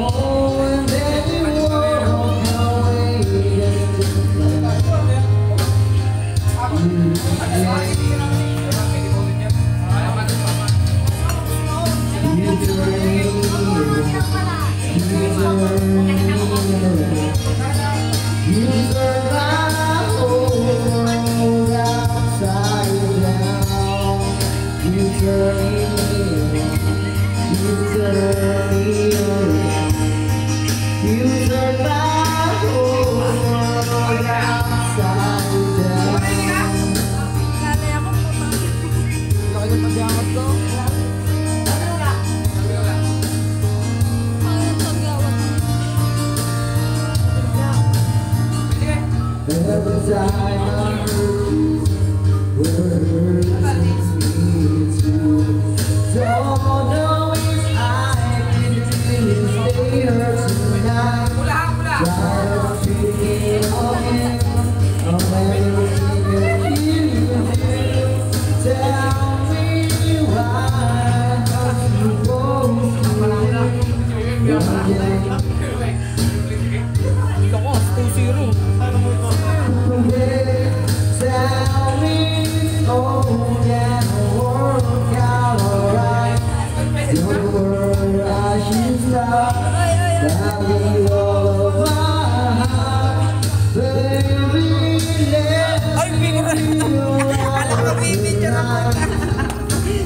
Oh, and then Every time I heard words lead to Don't know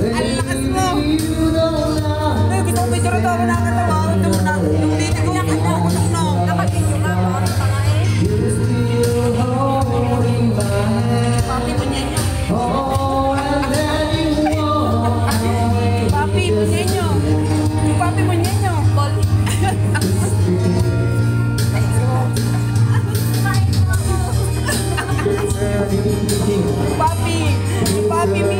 Ang lakas mo! Uy, gusto ko picture ito ako nakatawa. Nung ko, nakutok no. Nakapicture nga ako. Ano pa nga eh. Papi mo niya niya. Papi mo Papi mo niya niya. Ball. Papi! Papi,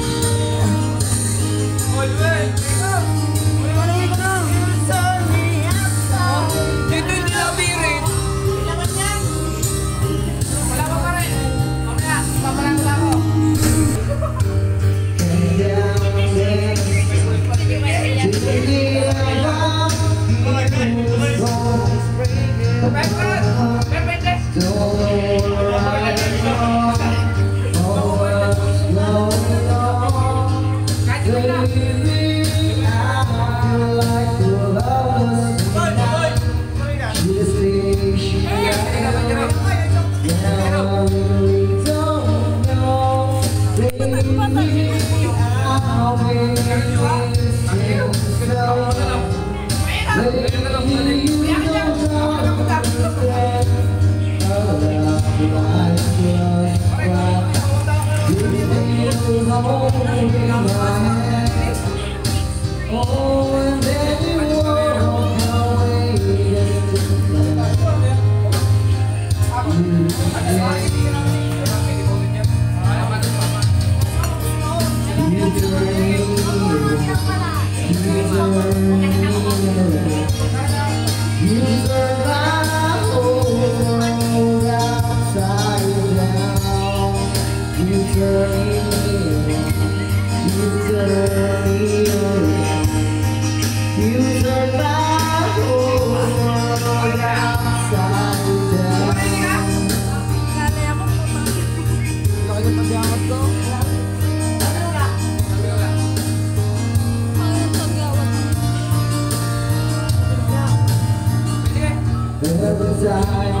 Oh. desire